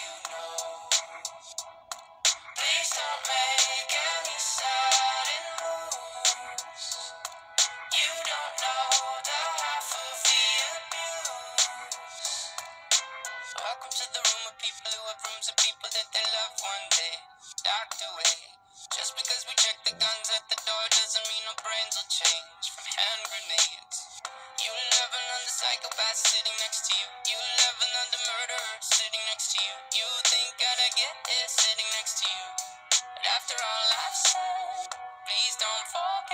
you Welcome to the room of people who have rooms of people that they love one day, docked away. Just because we check the guns at the door doesn't mean our brains will change from hand grenades. you never know the psychopath sitting next to you. you never know the murderer sitting next to you. You think I'd get it sitting next to you. After all I've said, please don't forget.